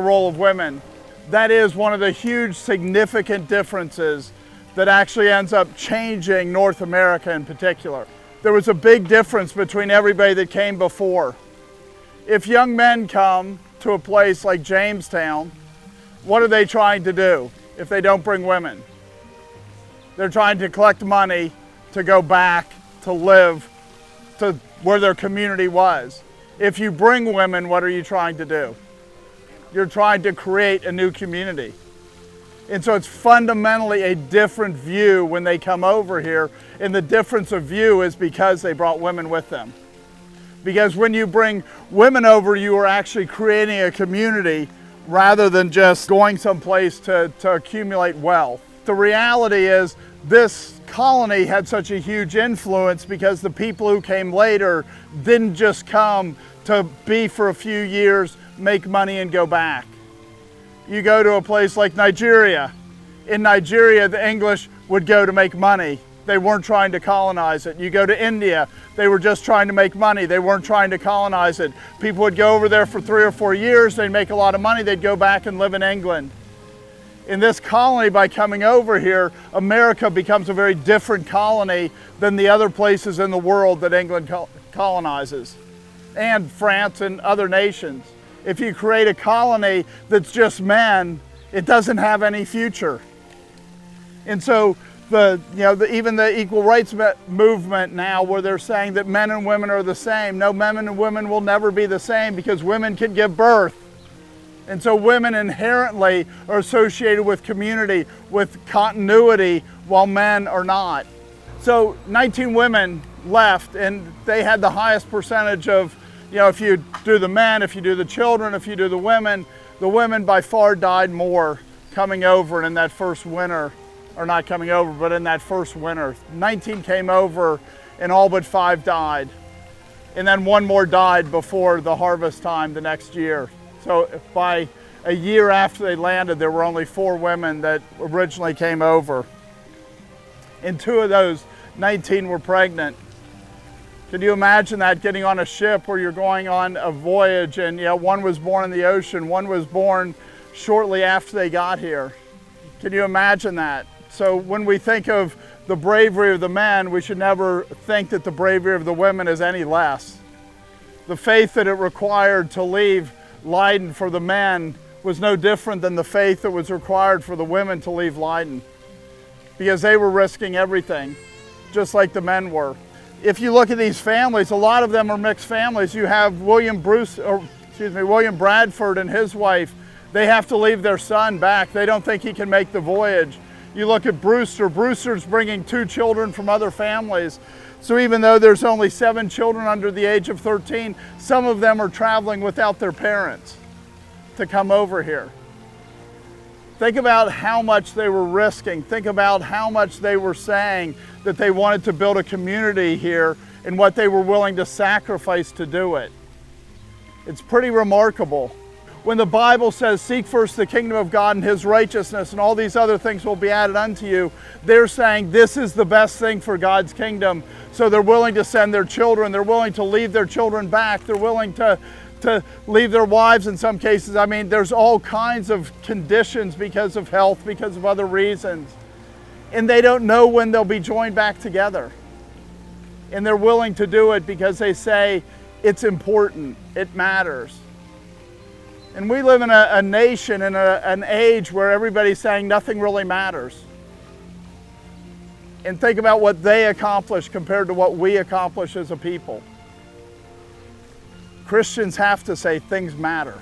role of women. That is one of the huge significant differences that actually ends up changing North America in particular. There was a big difference between everybody that came before. If young men come to a place like Jamestown, what are they trying to do if they don't bring women? They're trying to collect money to go back to live to where their community was. If you bring women, what are you trying to do? You're trying to create a new community. And so it's fundamentally a different view when they come over here. And the difference of view is because they brought women with them. Because when you bring women over, you are actually creating a community rather than just going someplace to, to accumulate wealth. The reality is this colony had such a huge influence because the people who came later didn't just come to be for a few years, make money and go back. You go to a place like Nigeria. In Nigeria, the English would go to make money. They weren't trying to colonize it. You go to India, they were just trying to make money. They weren't trying to colonize it. People would go over there for three or four years, they'd make a lot of money, they'd go back and live in England. In this colony, by coming over here, America becomes a very different colony than the other places in the world that England colonizes and France and other nations. If you create a colony that's just men, it doesn't have any future. And so the, you know, the, even the equal rights movement now where they're saying that men and women are the same. No, men and women will never be the same because women can give birth. And so women inherently are associated with community, with continuity, while men are not. So 19 women left and they had the highest percentage of you know, if you do the men, if you do the children, if you do the women, the women by far died more coming over in that first winter, or not coming over, but in that first winter. 19 came over and all but five died. And then one more died before the harvest time the next year. So by a year after they landed, there were only four women that originally came over. And two of those 19 were pregnant. Can you imagine that getting on a ship where you're going on a voyage and know, one was born in the ocean, one was born shortly after they got here? Can you imagine that? So when we think of the bravery of the men, we should never think that the bravery of the women is any less. The faith that it required to leave Leiden for the men was no different than the faith that was required for the women to leave Leiden because they were risking everything, just like the men were if you look at these families, a lot of them are mixed families. You have William Bruce, or excuse me, William Bradford and his wife. They have to leave their son back. They don't think he can make the voyage. You look at Brewster. Brewster's bringing two children from other families. So even though there's only seven children under the age of 13, some of them are traveling without their parents to come over here. Think about how much they were risking. Think about how much they were saying that they wanted to build a community here and what they were willing to sacrifice to do it. It's pretty remarkable. When the Bible says, Seek first the kingdom of God and his righteousness, and all these other things will be added unto you, they're saying this is the best thing for God's kingdom. So they're willing to send their children, they're willing to leave their children back, they're willing to to leave their wives in some cases. I mean, there's all kinds of conditions because of health, because of other reasons. And they don't know when they'll be joined back together. And they're willing to do it because they say it's important, it matters. And we live in a, a nation, in an age where everybody's saying nothing really matters. And think about what they accomplish compared to what we accomplish as a people. Christians have to say things matter.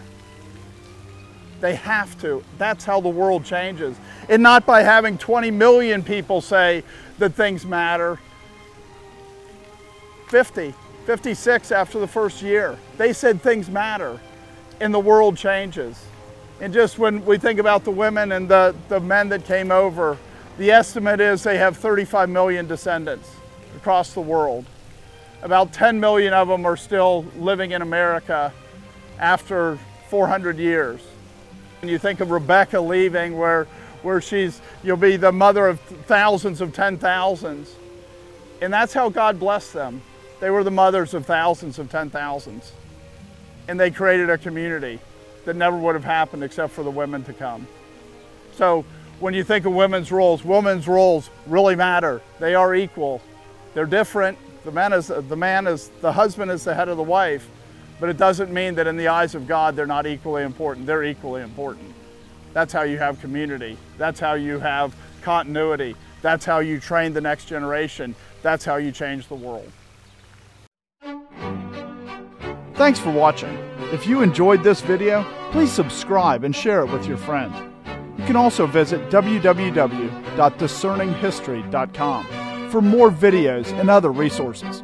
They have to. That's how the world changes. And not by having 20 million people say that things matter. 50, 56 after the first year. They said things matter and the world changes. And just when we think about the women and the, the men that came over, the estimate is they have 35 million descendants across the world. About 10 million of them are still living in America after 400 years. And you think of Rebecca leaving where, where she's, you'll be the mother of thousands of ten thousands. And that's how God blessed them. They were the mothers of thousands of ten thousands. And they created a community. that never would have happened except for the women to come. So when you think of women's roles, women's roles really matter. They are equal. They're different. The man is the man is the husband is the head of the wife, but it doesn't mean that in the eyes of God they're not equally important. They're equally important. That's how you have community. That's how you have continuity. That's how you train the next generation. That's how you change the world. Thanks for watching. If you enjoyed this video, please subscribe and share it with your friends. You can also visit www.discerninghistory.com for more videos and other resources.